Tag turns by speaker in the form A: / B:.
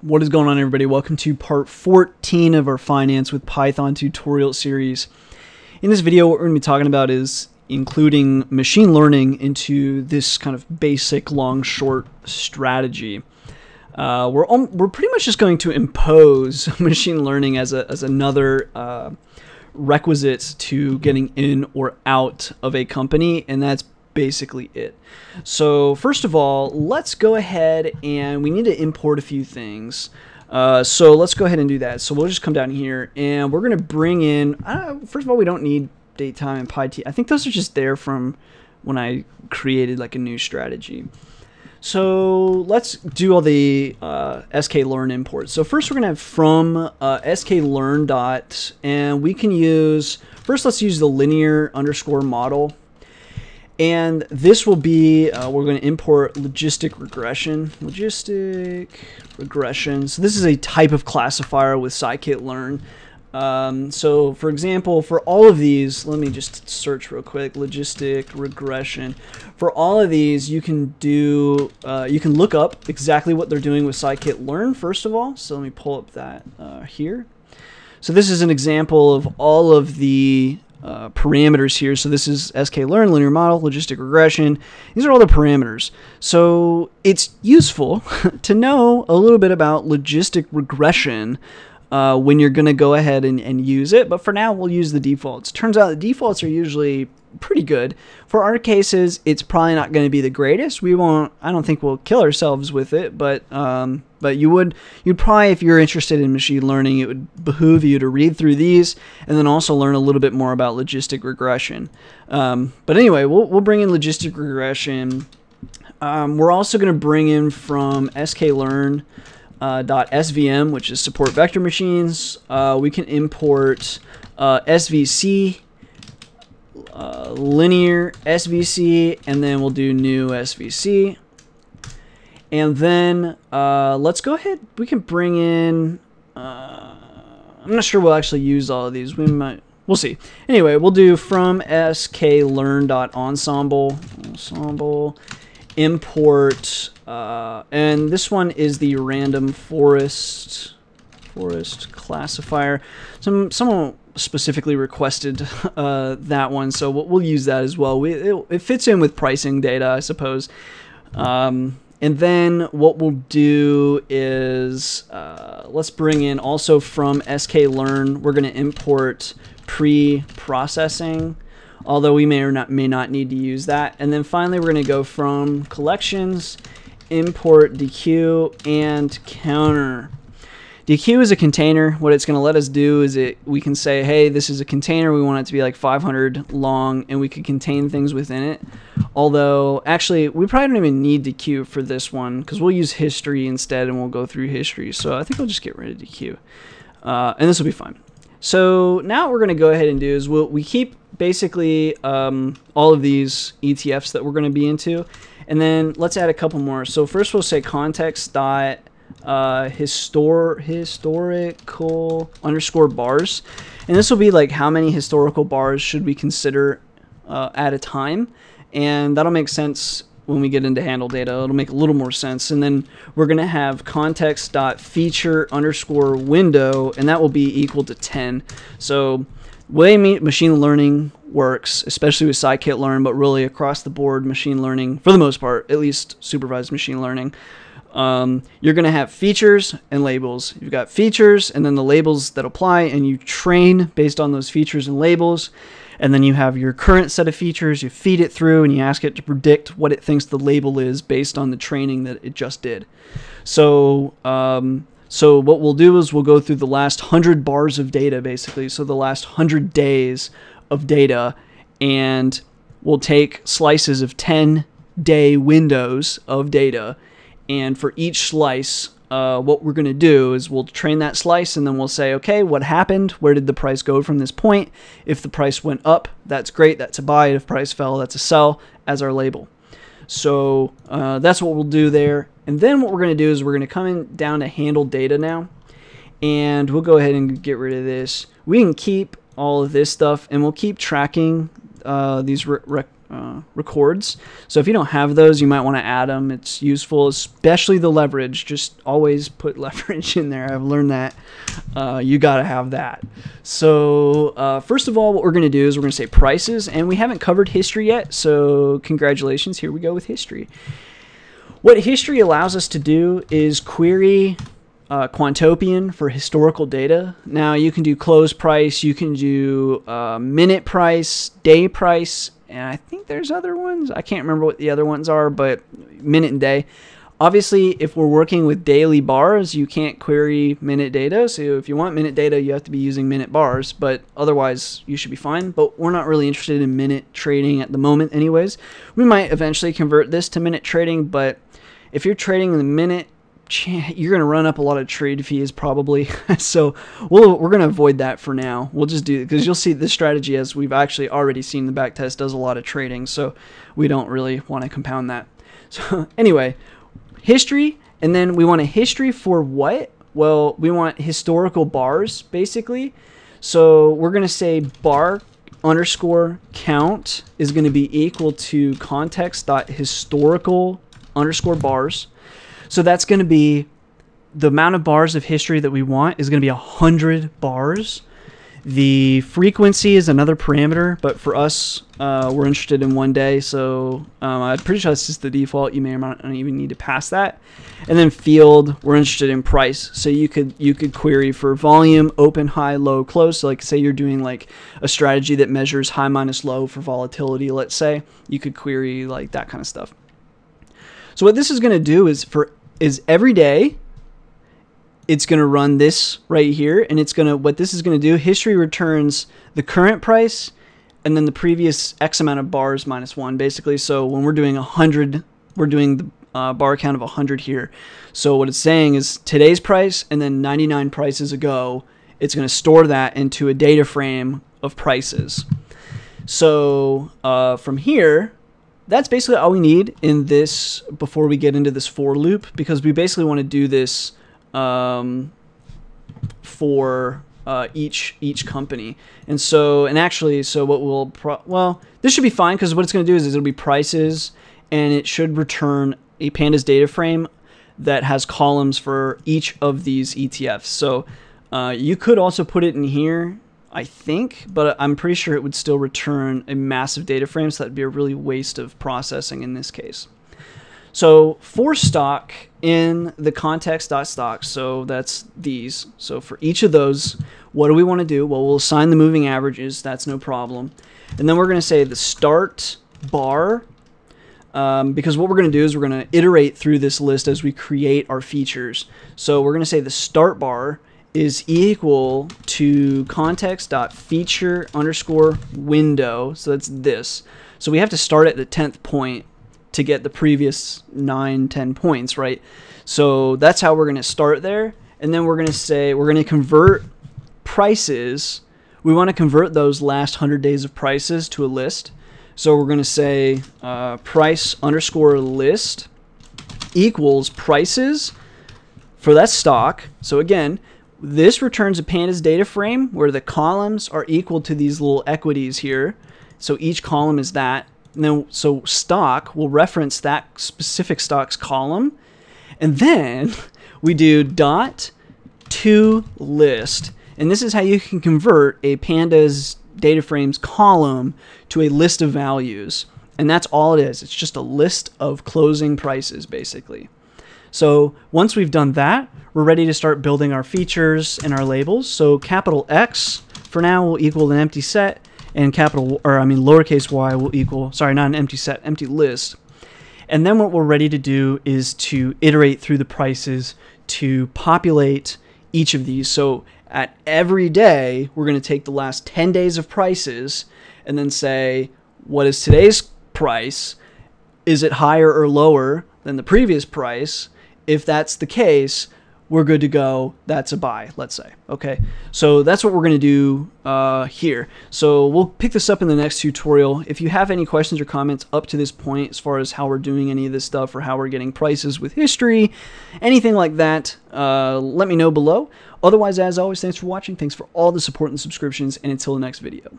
A: What is going on, everybody? Welcome to part 14 of our Finance with Python tutorial series. In this video, what we're going to be talking about is including machine learning into this kind of basic long short strategy. Uh, we're, we're pretty much just going to impose machine learning as, a, as another uh, requisite to getting in or out of a company, and that's basically it. So first of all, let's go ahead and we need to import a few things. Uh, so let's go ahead and do that. So we'll just come down here and we're going to bring in, uh, first of all, we don't need datetime and pytz. I think those are just there from when I created like a new strategy. So let's do all the uh, sklearn imports. So first we're going to have from uh, sklearn dot, and we can use, first let's use the linear underscore model and this will be, uh, we're going to import logistic regression. Logistic regression. So this is a type of classifier with scikit-learn. Um, so for example, for all of these, let me just search real quick, logistic regression. For all of these, you can do, uh, you can look up exactly what they're doing with scikit-learn first of all. So let me pull up that uh, here. So this is an example of all of the uh, parameters here. So this is sklearn, linear model, logistic regression. These are all the parameters. So it's useful to know a little bit about logistic regression uh, when you're going to go ahead and, and use it. But for now, we'll use the defaults. Turns out the defaults are usually pretty good. For our cases, it's probably not going to be the greatest. We won't. I don't think we'll kill ourselves with it, but um, but you would you'd probably if you're interested in machine learning, it would behoove you to read through these and then also learn a little bit more about logistic regression. Um, but anyway, we'll we'll bring in logistic regression. Um, we're also going to bring in from sklearn. Uh, .svm, which is support vector machines. Uh, we can import uh, SVC uh, linear SVC, and then we'll do NuSVC. And then uh, let's go ahead. We can bring in. Uh, I'm not sure we'll actually use all of these. We might. We'll see. Anyway, we'll do from sklearn.ensemble ensemble import, uh, and this one is the random forest forest classifier. Some someone specifically requested uh, that one, so we'll, we'll, use that as well. We, it, it, fits in with pricing data, I suppose. Um, and then what we'll do is uh, let's bring in also from sklearn. We're going to import pre-processing, although we may or not may not need to use that. And then finally, we're going to go from collections, import deque, and counter. Deque is a container. What it's going to let us do is it we can say, hey, this is a container. We want it to be like 500 long, and we could contain things within it. Although, actually, we probably don't even need deque for this one because we'll use history instead, and we'll go through history. So I think I'll just get rid of deque, uh, and this will be fine. So now what we're going to go ahead and do is we'll, we keep basically um, all of these ETFs that we're going to be into, and then let's add a couple more. So first we'll say context dot uh, histor historical underscore bars. And this will be like how many historical bars should we consider uh, at a time. And that'll make sense when we get into handle data. It'll make a little more sense. And then we're going to have context dot feature underscore window, and that will be equal to 10. So way machine learning works, especially with scikit-learn, but really across the board machine learning, for the most part, at least supervised machine learning, um, you're going to have features and labels. You've got features and then the labels that apply, and you train based on those features and labels. And then you have your current set of features, you feed it through, and you ask it to predict what it thinks the label is based on the training that it just did. So, um, so what we'll do is we'll go through the last 100 bars of data, basically. So the last 100 days of data, and we'll take slices of 10 day windows of data and for each slice, uh, what we're going to do is we'll train that slice and then we'll say, okay, what happened? Where did the price go from this point? If the price went up, that's great. That's a buy. If price fell, that's a sell as our label. So uh, that's what we'll do there. And then what we're going to do is we're going to come in down to handle data now. And we'll go ahead and get rid of this. We can keep all of this stuff and we'll keep tracking uh, these re uh, records. So if you don't have those, you might want to add them. It's useful, especially the leverage. Just always put leverage in there. I've learned that. Uh, you got to have that. So uh, first of all, what we're going to do is we're going to say prices, and we haven't covered history yet. So congratulations. Here we go with history. What history allows us to do is query uh, Quantopian for historical data. Now you can do close price, you can do uh, minute price, day price, and I think there's other ones. I can't remember what the other ones are, but minute and day. Obviously, if we're working with daily bars, you can't query minute data. So if you want minute data, you have to be using minute bars, but otherwise you should be fine. But we're not really interested in minute trading at the moment anyways. We might eventually convert this to minute trading, but if you're trading in the minute you're going to run up a lot of trade fees probably. so we'll, we're going to avoid that for now. We'll just do it because you'll see this strategy as we've actually already seen the back test does a lot of trading. So we don't really want to compound that. So anyway, history. And then we want a history for what? Well, we want historical bars basically. So we're going to say bar underscore count is going to be equal to context dot historical underscore bars so that's going to be the amount of bars of history that we want is going to be 100 bars. The frequency is another parameter, but for us, uh, we're interested in one day, so um, I'm pretty sure this is the default. You may or not even need to pass that. And then field, we're interested in price, so you could you could query for volume, open, high, low, close. So like say you're doing like a strategy that measures high minus low for volatility. Let's say you could query like that kind of stuff. So what this is going to do is for is every day it's going to run this right here and it's going to what this is going to do history returns the current price and then the previous x amount of bars minus one basically. So when we're doing a 100 we're doing the uh, bar count of 100 here. So what it's saying is today's price and then 99 prices ago it's going to store that into a data frame of prices. So uh, from here that's basically all we need in this before we get into this for loop because we basically want to do this um, for uh, each each company. And so, and actually, so what we'll well, this should be fine because what it's going to do is, is it'll be prices, and it should return a pandas data frame that has columns for each of these ETFs. So uh, you could also put it in here I think, but I'm pretty sure it would still return a massive data frame, so that'd be a really waste of processing in this case. So for stock in the context.stock, so that's these. So for each of those, what do we want to do? Well, we'll assign the moving averages. That's no problem. And then we're going to say the start bar um, because what we're going to do is we're going to iterate through this list as we create our features. So we're going to say the start bar is equal to context.feature underscore window. So that's this. So we have to start at the 10th point to get the previous 9, 10 points, right? So that's how we're going to start there. And then we're going to say, we're going to convert prices. We want to convert those last 100 days of prices to a list. So we're going to say uh, price underscore list equals prices for that stock. So again, this returns a pandas data frame where the columns are equal to these little equities here. So each column is that. And then, so stock will reference that specific stock's column. And then we do dot to list. And this is how you can convert a pandas data frames column to a list of values. And that's all it is. It's just a list of closing prices, basically. So once we've done that, we're ready to start building our features and our labels. So capital X for now will equal an empty set, and capital, or I mean lowercase y will equal, sorry, not an empty set, empty list. And then what we're ready to do is to iterate through the prices to populate each of these. So at every day, we're going to take the last 10 days of prices and then say, what is today's price? Is it higher or lower than the previous price? If that's the case, we're good to go. That's a buy, let's say. Okay, so that's what we're going to do uh, here. So we'll pick this up in the next tutorial. If you have any questions or comments up to this point as far as how we're doing any of this stuff or how we're getting prices with history, anything like that, uh, let me know below. Otherwise, as always, thanks for watching. Thanks for all the support and subscriptions, and until the next video.